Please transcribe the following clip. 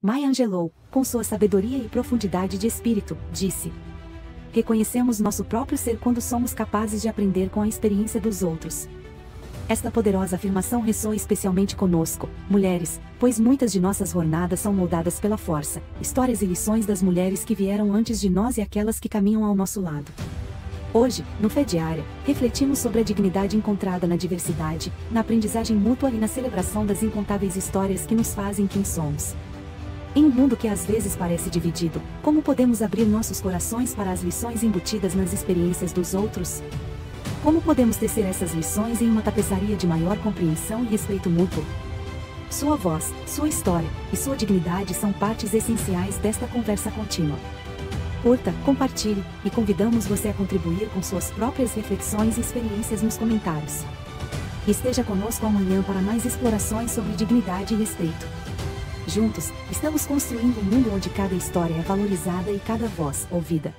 Maya Angelou, com sua sabedoria e profundidade de espírito, disse: Reconhecemos nosso próprio ser quando somos capazes de aprender com a experiência dos outros. Esta poderosa afirmação ressoa especialmente conosco, mulheres, pois muitas de nossas jornadas são moldadas pela força, histórias e lições das mulheres que vieram antes de nós e aquelas que caminham ao nosso lado. Hoje, no Fé Diária, refletimos sobre a dignidade encontrada na diversidade, na aprendizagem mútua e na celebração das incontáveis histórias que nos fazem quem somos. Em um mundo que às vezes parece dividido, como podemos abrir nossos corações para as lições embutidas nas experiências dos outros? Como podemos tecer essas lições em uma tapeçaria de maior compreensão e respeito mútuo? Sua voz, sua história e sua dignidade são partes essenciais desta conversa contínua. Curta, compartilhe e convidamos você a contribuir com suas próprias reflexões e experiências nos comentários. Esteja conosco amanhã para mais explorações sobre dignidade e respeito. Juntos, estamos construindo um mundo onde cada história é valorizada e cada voz ouvida.